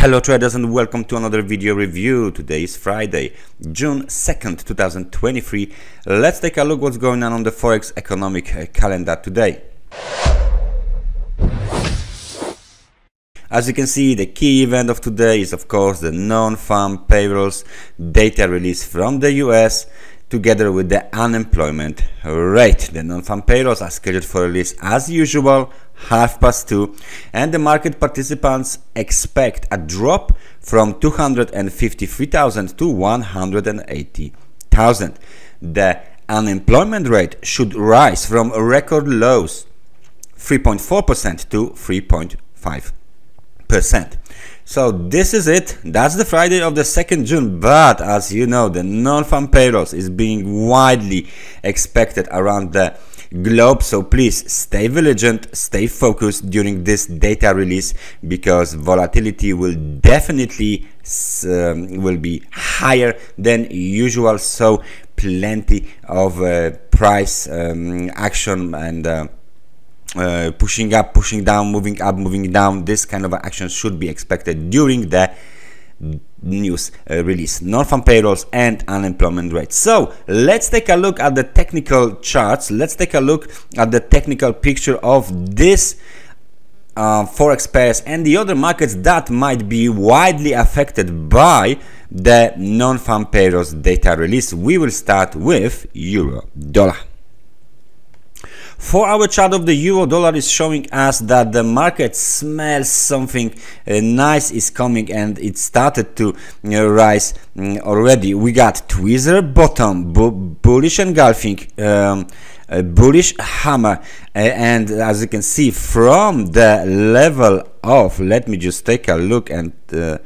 Hello traders and welcome to another video review. Today is Friday, June 2nd, 2023. Let's take a look what's going on on the Forex economic uh, calendar today. As you can see, the key event of today is of course the non-farm payrolls data release from the US together with the unemployment rate. The non-farm payrolls are scheduled for release as usual half past two and the market participants expect a drop from 253,000 to 180,000. The unemployment rate should rise from record lows 3.4% to 3.5%. So this is it. That's the Friday of the 2nd June. But as you know, the non-farm payrolls is being widely expected around the globe. So please stay vigilant stay focused during this data release because volatility will definitely um, will be higher than usual. So plenty of uh, price um, action and uh, uh, pushing up pushing down moving up moving down. This kind of action should be expected during the news uh, release non-farm payrolls and unemployment rate so let's take a look at the technical charts. Let's take a look at the technical picture of this uh, forex pairs and the other markets that might be widely affected by the non-farm payrolls data release. We will start with euro dollar for our chart of the euro dollar is showing us that the market smells something uh, nice is coming and it started to uh, rise um, already. We got tweezer bottom, bu bullish engulfing, um, bullish hammer and as you can see from the level of let me just take a look and uh,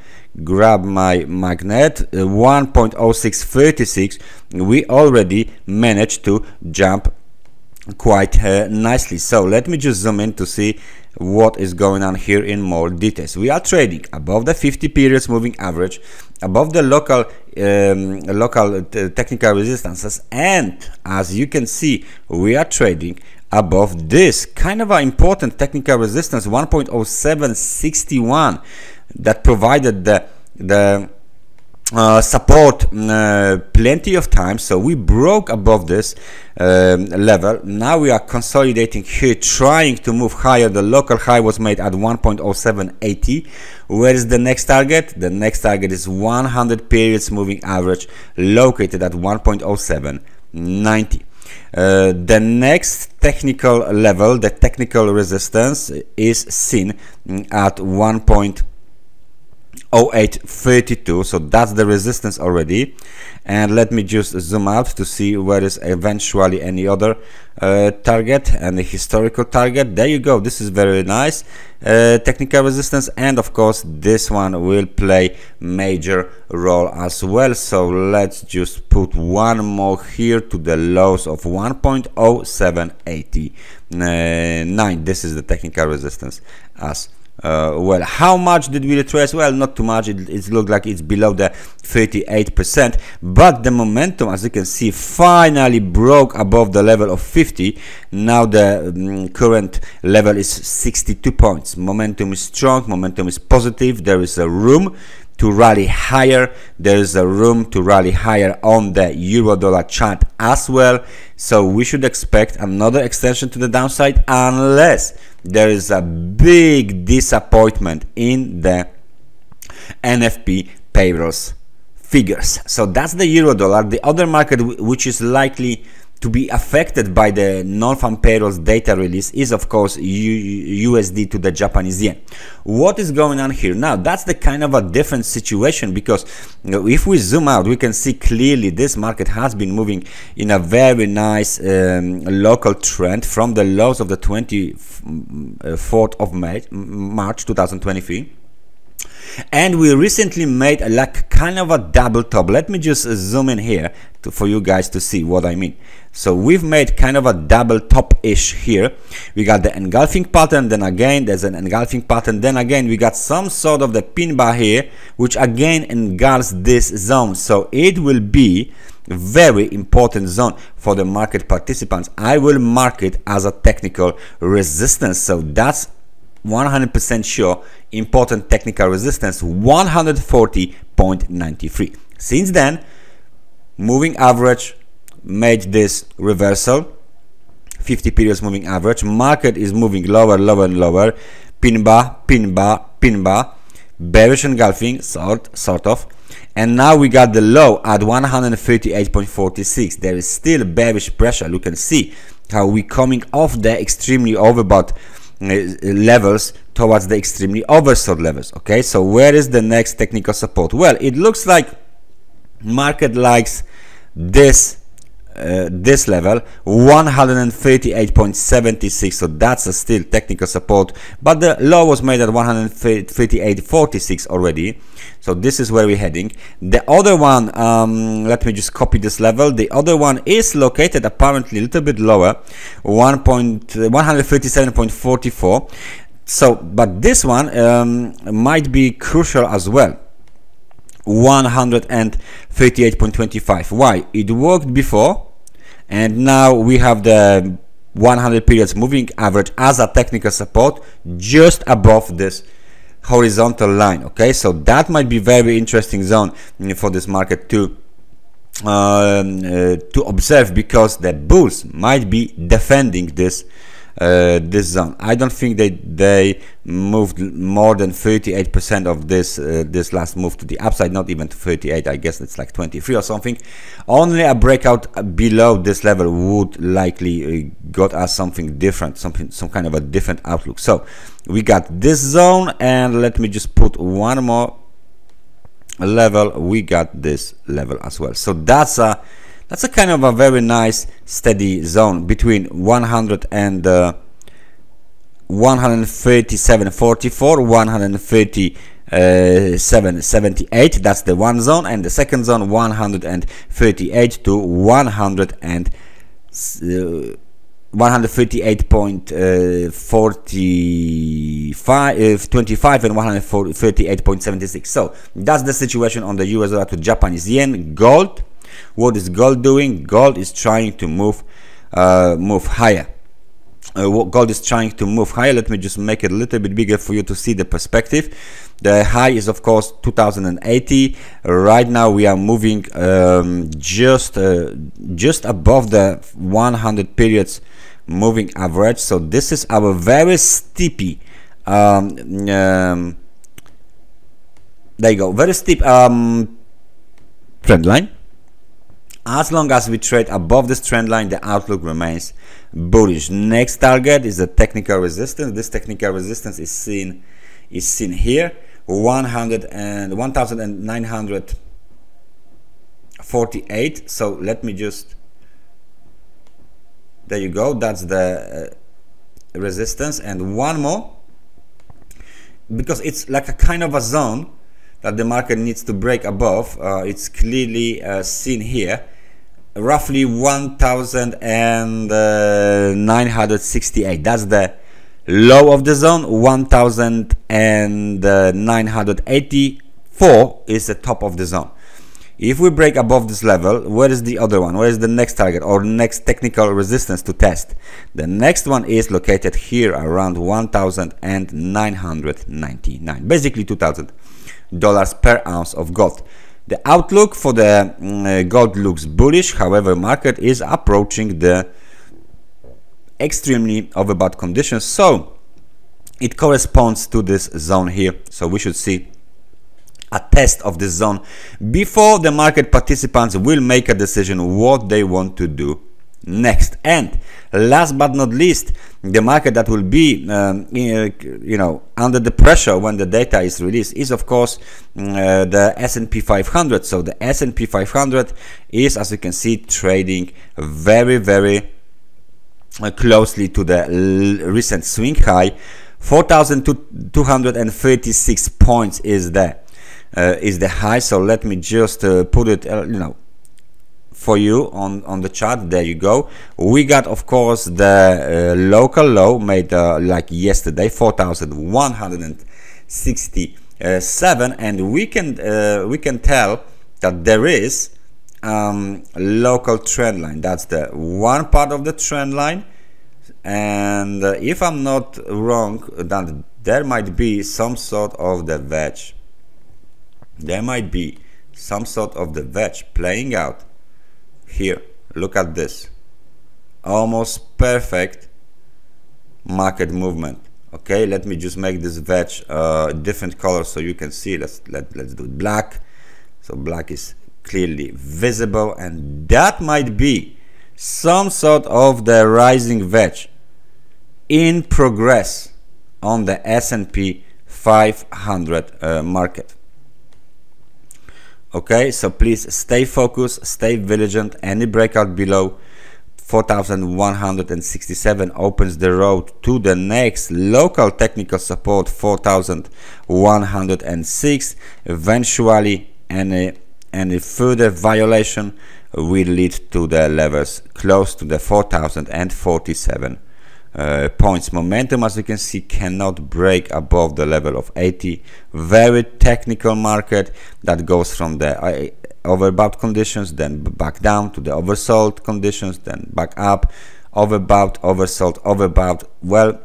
grab my magnet uh, 1.0636 we already managed to jump quite uh, nicely. So let me just zoom in to see what is going on here in more details. We are trading above the 50 periods moving average above the local um, local uh, technical resistances and as you can see we are trading above this kind of an important technical resistance 1.0761 that provided the the uh, support uh, plenty of times so we broke above this um, level. Now we are consolidating here trying to move higher. The local high was made at 1.0780 where is the next target? The next target is 100 periods moving average located at 1.0790 uh, the next technical level the technical resistance is seen at 1. 0832 so that's the resistance already. And let me just zoom out to see where is eventually any other uh, target and historical target. There you go. This is very nice uh, technical resistance. And of course this one will play major role as well. So let's just put one more here to the lows of 1.0789 this is the technical resistance as uh, well how much did we retrace? Well not too much. It, it looked like it's below the 38 percent. But the momentum as you can see finally broke above the level of 50 now the um, current level is 62 points. Momentum is strong. Momentum is positive. There is a room to rally higher there is a room to rally higher on the euro dollar chart as well so we should expect another extension to the downside unless there is a big disappointment in the NFP payrolls figures. So that's the euro dollar. The other market which is likely to be affected by the non-farm payrolls data release is of course U USD to the Japanese yen. What is going on here now? That's the kind of a different situation because if we zoom out, we can see clearly this market has been moving in a very nice um, local trend from the lows of the 24th of May, March 2023 and we recently made like kind of a double top. Let me just uh, zoom in here to, for you guys to see what I mean. So we've made kind of a double top ish here. We got the engulfing pattern then again there's an engulfing pattern then again we got some sort of the pin bar here which again engulfs this zone. So it will be very important zone for the market participants. I will mark it as a technical resistance. So that's 100% sure important technical resistance 140.93 since then moving average made this reversal. 50 periods moving average. Market is moving lower lower and lower. Pin bar pin bar pin bar. Bearish engulfing sort sort of. And now we got the low at 138.46 there is still bearish pressure. You can see how we coming off the extremely overbought levels towards the extremely oversold levels okay? So where is the next technical support? Well it looks like market likes this uh, this level 138.76 so that's a still technical support but the low was made at 138.46 already so this is where we're heading. The other one um, let me just copy this level. The other one is located apparently a little bit lower 137.44 so but this one um, might be crucial as well. 138.25 why? It worked before and now we have the 100 periods moving average as a technical support just above this horizontal line okay? So that might be very interesting zone for this market to um, uh, to observe because the bulls might be defending this uh, this zone. I don't think they they moved more than 38% of this uh, this last move to the upside, not even to 38. I guess it's like 23 or something. Only a breakout below this level would likely uh, got us something different, something some kind of a different outlook. So we got this zone, and let me just put one more level. We got this level as well. So that's a that's a kind of a very nice steady zone between 100 and uh, 137.44 137.78 that's the one zone. And the second zone 138 to 100 and uh, 138.45 uh, 25 and 138.76 so that's the situation on the US dollar to Japanese yen. Gold what is gold doing? Gold is trying to move uh, move higher. Uh, gold is trying to move higher. Let me just make it a little bit bigger for you to see the perspective. The high is of course 2080. Right now we are moving um, just uh, just above the 100 periods moving average. So this is our very steepy. Um, um, there you go. Very steep um, trend line as long as we trade above this trend line, the outlook remains bullish. Next target is the technical resistance. This technical resistance is seen is seen here, 100 and 1948. So let me just there you go. That's the uh, resistance and one more because it's like a kind of a zone that the market needs to break above. Uh, it's clearly uh, seen here roughly 1968 that's the low of the zone. 1984 is the top of the zone. If we break above this level where is the other one? Where is the next target or next technical resistance to test? The next one is located here around 1999 basically 2000 dollars per ounce of gold the outlook for the mm, gold looks bullish, however, market is approaching the extremely overbought conditions. So it corresponds to this zone here. So we should see a test of this zone before the market participants will make a decision what they want to do next. And last but not least the market that will be um, you know under the pressure when the data is released is of course mm, uh, the S&P 500 so the S&P 500 is as you can see trading very very uh, closely to the recent swing high. 4236 points is the uh, is the high. So let me just uh, put it uh, you know for you on on the chart. There you go. We got of course the uh, local low made uh, like yesterday 4167 and we can uh, we can tell that there is um, local trend line. That's the one part of the trend line. And uh, if I'm not wrong that there might be some sort of the wedge. There might be some sort of the wedge playing out here look at this. Almost perfect market movement. Okay let me just make this wedge uh, different color so you can see. Let's let, let's do black. So black is clearly visible and that might be some sort of the rising wedge in progress on the S&P 500 uh, market okay so please stay focused stay vigilant. Any breakout below 4167 opens the road to the next local technical support 4106 eventually any any further violation will lead to the levels close to the 4047 uh, points momentum as you can see cannot break above the level of 80 very technical market that goes from the uh, overbought conditions then back down to the oversold conditions then back up overbought oversold overbought well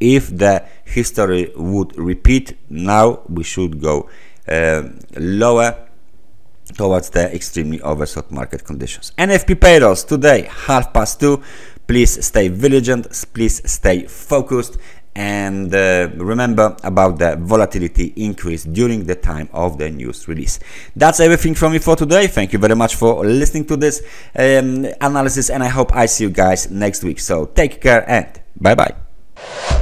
if the history would repeat now we should go uh, lower towards the extremely oversold market conditions. NFP payrolls today, half past two. Please stay vigilant, please stay focused, and uh, remember about the volatility increase during the time of the news release. That's everything from me for today. Thank you very much for listening to this um, analysis, and I hope I see you guys next week. So take care and bye bye.